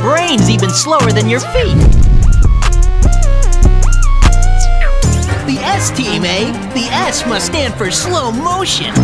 brain's even slower than your feet. The S team, eh? The S must stand for slow motion.